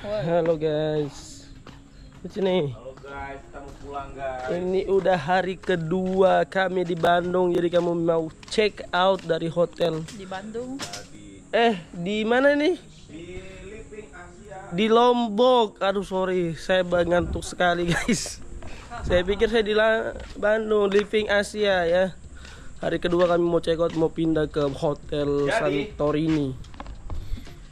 Halo guys. Di sini. Halo guys, kita mau pulang guys. Ini udah hari kedua kami di Bandung. Jadi kamu mau check out dari hotel. di Bandung Eh, di mana nih? Di Living Asia. Di Lombok. Aduh sorry, saya ngantuk sekali guys. Saya pikir saya di La- Bandung, Living Asia ya. Hari kedua kami mau check out, mau pindah ke hotel Jadi- Santorini.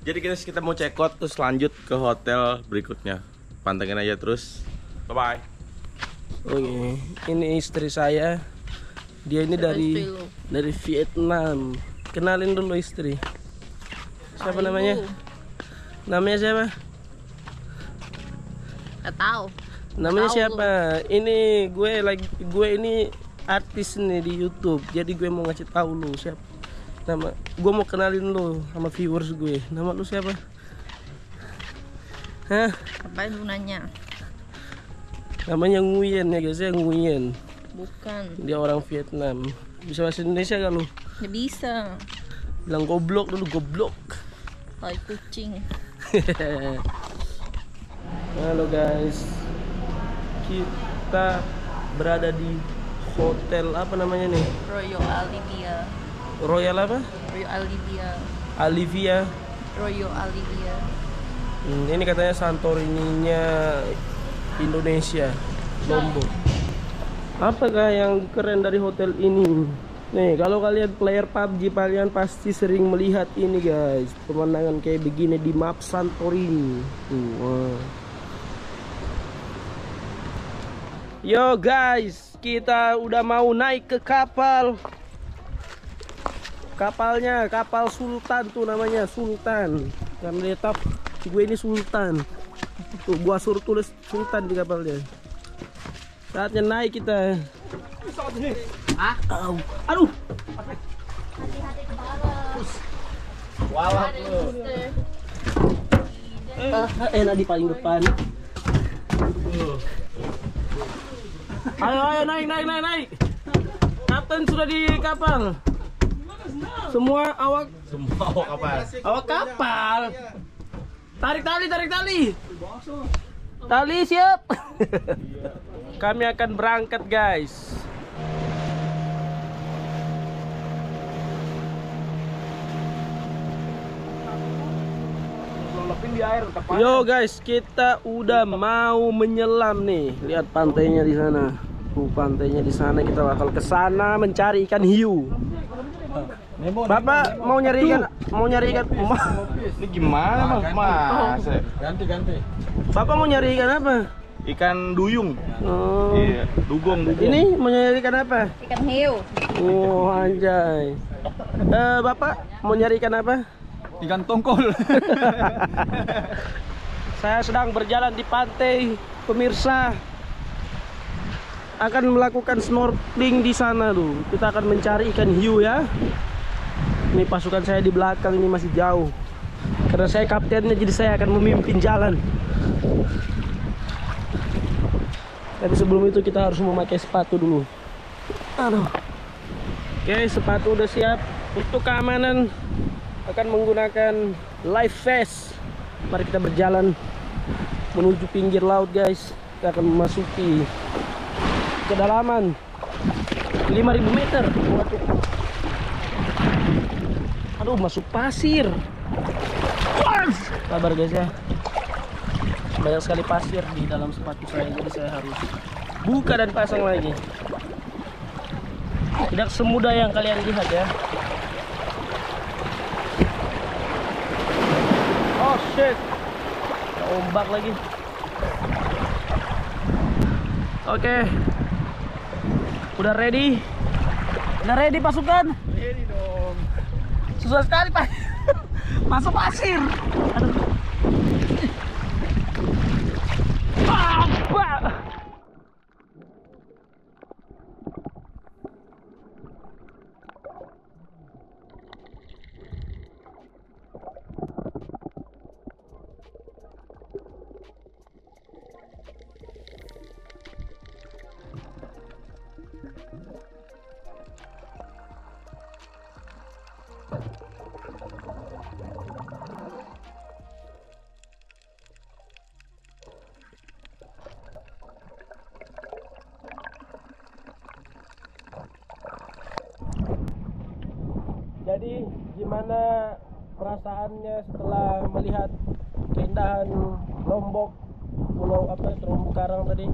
Jadi kita kita mau check out terus lanjut ke hotel berikutnya. Pantengin aja terus. Bye bye. Oke, ini istri saya. Dia ini dari lu? dari Vietnam. Kenalin dulu istri. Siapa namanya? Namanya siapa? Gak tahu Namanya siapa? Ini gue lagi gue ini artis nih di YouTube. Jadi gue mau ngasih tahu lu siapa. Nama gue mau kenalin lu sama viewers gue. Nama lu siapa? Hah? Ngapain lu nanya? Namanya Nguyen ya guys ya Nguyen. Bukan Dia orang Vietnam. Bisa bahasa Indonesia gak lu? Gak bisa Bilang goblok dulu goblok. Tai kucing Halo guys. Kita berada di hotel apa namanya nih? Royal Alivia Royal apa? Royal Alivia Alivia. Royal Alivia Hmm, ini katanya Santorini-nya Indonesia, Lombok. Apakah yang keren dari hotel ini? Nih, kalau kalian player PUBG kalian pasti sering melihat ini guys, pemandangan kayak begini di map Santorini. Tuh, wah. Yo guys, kita udah mau naik ke kapal. Kapalnya, kapal Sultan tuh namanya Sultan. Kan lihat gue ini Sultan. Tuh gua suruh tulis Sultan di kapalnya. Saatnya naik kita. Ah, aduh. Walak lu. Ah, enak di paling depan. Ayo, ayo naik, naik, naik, naik. Kapten sudah di kapal. Semua awak Semua awak kapal. awak kapal. Tarik tali, tarik tali. Tali siap. Kami akan berangkat, guys. Yo guys, kita udah mau menyelam nih. Lihat pantainya di sana. Tuh pantainya di sana. Kita bakal ke sana mencari ikan hiu. Bapak mau nyari ikan, mau nyari ikan. Ini gimana bang? Mas, Ganti ganti. Bapak mau nyari ikan apa? ikan duyung. Oh. Iya, dugong, dugong. Ini mau nyari ikan apa? Ikan hiu Oh anjay. Eh Bapak mau nyari ikan apa? Ikan tongkol. Saya sedang berjalan di pantai, pemirsa. Akan melakukan snorkeling di sana tuh. Kita akan mencari ikan hiu ya. Ini pasukan saya di belakang ini masih jauh. Karena saya kaptennya jadi saya akan memimpin jalan. Tapi sebelum itu kita harus memakai sepatu dulu. Aduh. Oke, sepatu udah siap. Untuk keamanan akan menggunakan life vest. Mari kita berjalan menuju pinggir laut, guys. Kita akan memasuki kedalaman 5000 meter. Aduh, masuk pasir. Wah, Sabar guys ya. Banyak sekali pasir di dalam sepatu saya, jadi saya harus buka dan pasang lagi. Tidak semudah yang kalian lihat ya. Oh shit. Ombak lagi. Oke. Udah ready? Udah ready pasukan? Ready dong. Susah sekali pak. Masuk pasir. Aduh. Jadi gimana perasaannya setelah melihat keindahan Lombok, Pulau apa terumbu karang tadi?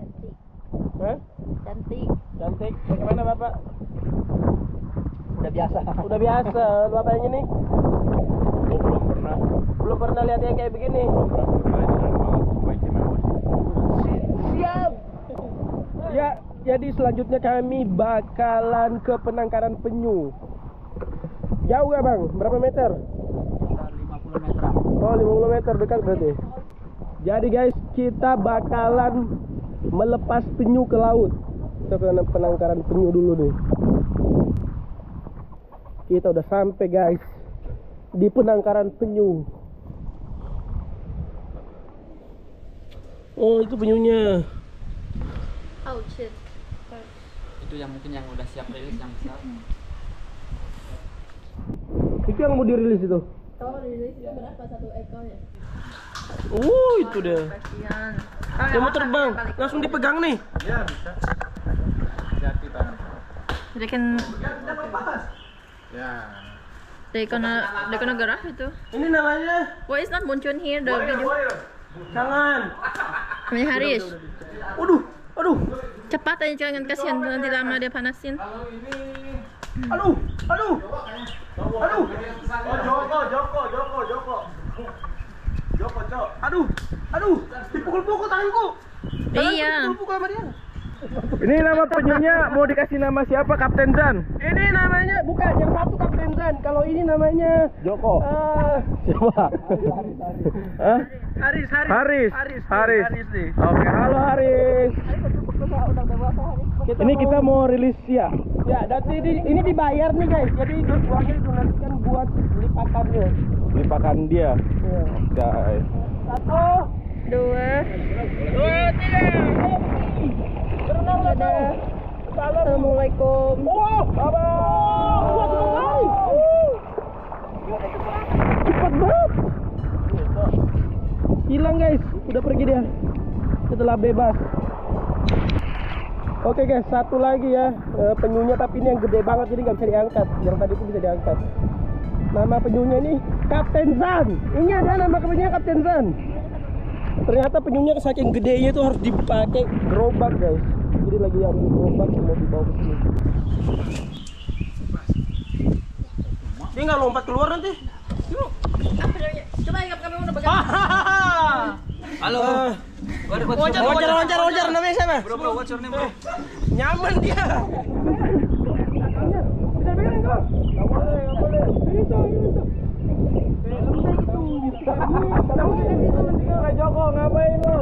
Cantik. Hah? Cantik. Cantik. Bagaimana Bapak? Udah biasa. Udah biasa, Bapak yang ini Oh, belum pernah. belum pernah lihat yang kayak begini. Belum pernah? Siap. Ya, jadi selanjutnya kami bakalan ke penangkaran penyu. Jauh gak bang? Berapa meter? Sekitar 50 meter. Oh 50 meter dekat berarti. Jadi guys, kita bakalan melepas penyu ke laut. Kita ke penangkaran penyu dulu nih. Kita udah sampai guys di penangkaran penyu. Oh itu penyunya. Oh shit. Itu yang mungkin yang udah siap rilis yang besar. Itu yang mau dirilis itu. Kalau rilis itu berapa satu ekor ya? Oh itu dia. Kasihan. Dia mau terbang, langsung dipegang nih. Hati Bang. Dia kan Ya. dia kena dia kena gerah itu. Ini namanya Why is not muncul here the video? jangan. Ini Haris. Aduh, aduh, Cepat aja jangan kasihan nanti lama dia panasin. Aduh, aduh, aduh, Oh, Joko, Joko, Joko, Joko. Joko, Cok. aduh, aduh, dipukul-pukul tanganku. Iya. Dipukul sama dia. Ini nama penyunya mau dikasih nama siapa Kapten Zan? Ini namanya bukan yang satu Kapten Zan. Kalau ini namanya Joko. eh, Siapa? Hah? Haris, Haris, Haris. Haris, nih, Haris. Haris nih. Oke, halo Haris. Ini kita mau rilis ya. Ya, dan ini, ini dibayar nih guys. Jadi uangnya didonasikan buat lipatannya. Lipakan dia. Ya. Guys. Satu, Dua. dua, tiga. Berenang. Assalamualaikum. Wah, baba. Wah, sekali. Cepat banget. Hilang guys, udah pergi dia. Setelah bebas. Oke guys, satu lagi ya Eh, penyunya tapi ini yang gede banget jadi nggak bisa diangkat. Yang tadi itu bisa diangkat. Nama penyunya ini Kapten Zan. Ini ada nama penyunya Kapten Zan. Ternyata penyunya saking gedenya itu harus dipakai gerobak guys. Jadi lagi yang gerobak mau dibawa ke sini. Dia nggak lompat keluar nanti. Coba ingat kami udah. Halo. Wajar, wajar, wajar, wajar. Namanya siapa? Bro, bro, what's your name, bro? Nyaman dia. Bisa pegang kok? Nggak boleh, nggak boleh. Bisa, bisa. Eh, Joko, ngapain lo?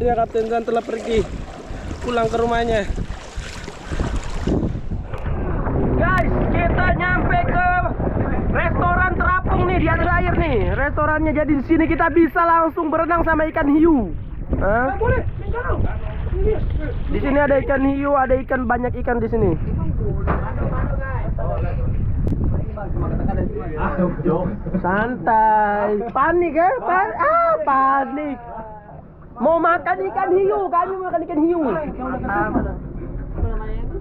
Akhirnya Kapten Zan telah pergi pulang ke rumahnya. Guys, kita nyampe ke restoran terapung nih di atas air nih. Restorannya jadi di sini kita bisa langsung berenang sama ikan hiu. Boleh, Di sini ada ikan hiu, ada ikan banyak ikan di sini. Santai. Panik ya? Pa- ah, panik. Mau makan ikan hiu, kami mau makan ikan hiu.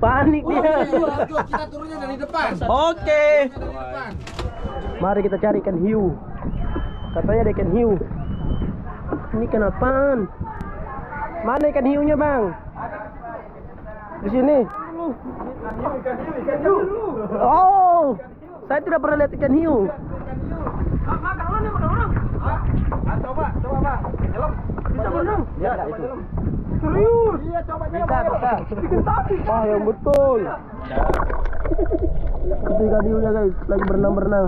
Panik dia. Kita turunnya dari depan. Oke. Mari kita cari ikan hiu. Katanya ada ikan hiu. Ini ikan apaan? Mana ikan hiunya, Bang? Di sini. Oh, saya tidak pernah lihat ikan hiu. Coba, coba, Pak. Bisa berenang? Ya, itu. Serius? Iya, coba Bisa, bisa. Bikin tapi. Wah yang betul. Itu ikan hiunya guys, lagi berenang-berenang.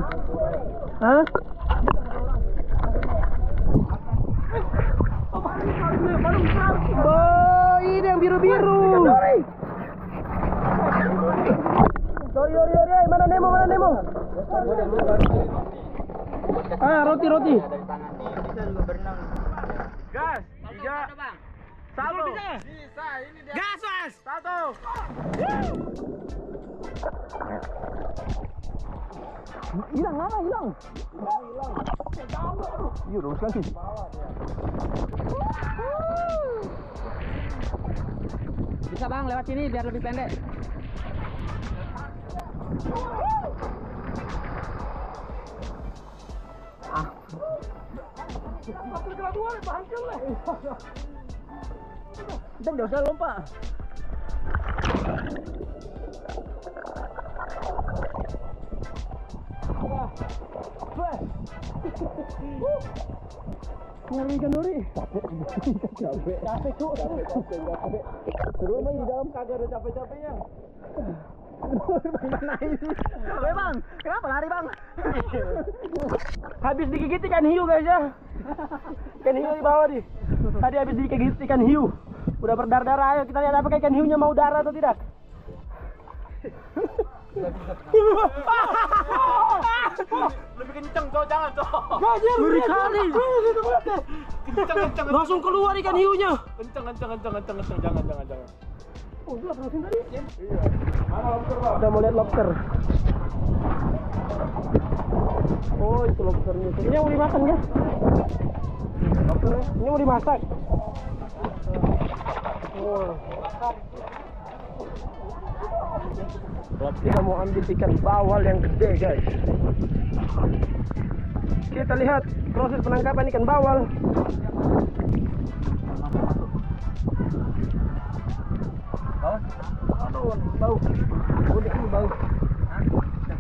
Hah? Oh, ini yang biru-biru. Sorry, sorry, sorry. Mana Nemo, mana Nemo? Ah, roti, roti. Dari tangan. Bisa juga berenang. Gas. Tiga. Satu. Bisa, ini dia. Gas, Mas. Satu. Hilang, mana hilang? Iya, udah lagi. Bisa bang, lewat sini biar lebih pendek. Dan jangan usah lompat. Nyari ikan. Capek, capek, capek. Capek, capek, capek. Terus di dalam kagak ada capek-capeknya. Mana ini? Weh bang, kenapa lari bang? Habis digigit ikan hiu guys ya. Ikan hiu di bawah nih. Tadi habis digigit ikan hiu. Udah berdarah-darah. Ayo kita lihat apakah ikan hiunya mau darah atau tidak. Lebih kenceng cowok jangan cowok. Ngeri kali. Kenceng kenceng Langsung keluar ikan hiunya. kenceng kenceng kenceng kenceng kenceng jangan jangan jangan. Tadi. Udah mau lihat lobster. Oh, itu lobsternya. Ini mau dimakan ya? Lobsternya? Ini mau dimasak. Oh. Kita mau ambil ikan bawal yang gede, guys. Kita lihat proses penangkapan ikan bawal. Aduh, bau. Udah ini bau.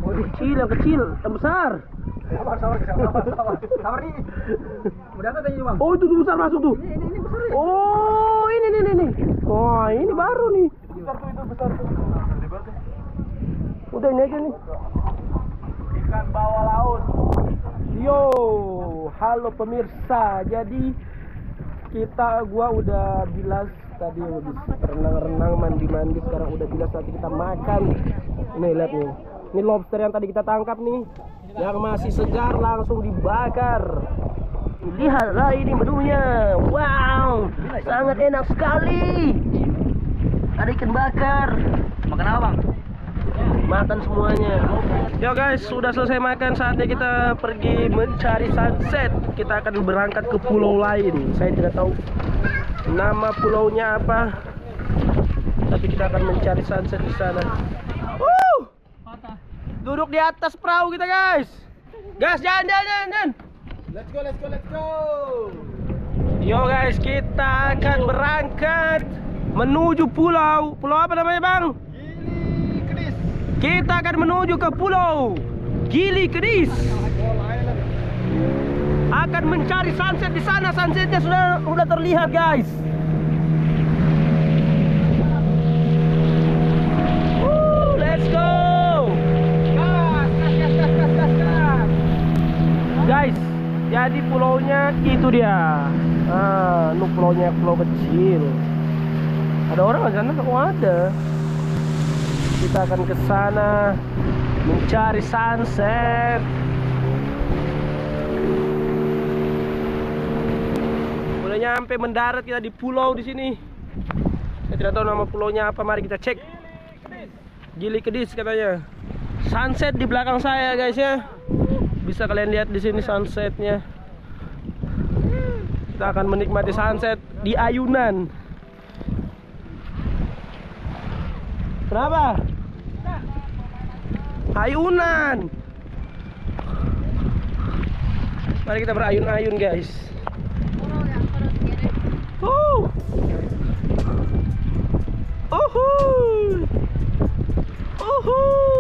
Ini kecil, yang kecil, yang besar. Sabar sabar sabar sabar. Sabar nih. Udah apa tadi bang? Oh, itu tuh besar masuk tuh. Ini ini besar ya. Oh, ini nih nih nih. Wah, ini baru nih. Besar tuh itu besar tuh. Udah ini aja nih. Ikan bawah laut. Yo, halo pemirsa. Jadi kita gua udah bilas tadi habis renang-renang mandi-mandi sekarang udah bilas nanti kita makan. Nih lihat nih. Ini lobster yang tadi kita tangkap nih. Yang masih segar langsung dibakar. Lihatlah ini menunya. Wow, sangat enak sekali. Ada ikan bakar. Makan apa bang? Makan semuanya. Yo guys, sudah selesai makan, saatnya kita pergi mencari sunset. Kita akan berangkat ke pulau lain. Saya tidak tahu nama pulaunya apa. Tapi kita akan mencari sunset di sana. Wuh! Duduk di atas perahu kita, guys. Gas, jalan, jalan, jalan. Let's go let's go let's go. Yo guys, kita akan berangkat menuju pulau. Pulau apa namanya, Bang? Kita akan menuju ke pulau Gili Kedis. Akan mencari sunset di sana. Sunsetnya sudah sudah terlihat, guys. Let's go. Guys, jadi pulaunya itu dia. Ah, nu pulaunya pulau kecil. Ada orang di sana? Oh ada. Kita akan ke sana mencari sunset. Udah nyampe mendarat kita di pulau di sini. Saya tidak tahu nama pulaunya apa. Mari kita cek. Gili Kedis katanya. Sunset di belakang saya guys ya. Bisa kalian lihat di sini sunsetnya. Kita akan menikmati sunset di ayunan. Kenapa? Ayunan. Mari kita berayun-ayun, guys. Uh. Uhuy. Uhuy.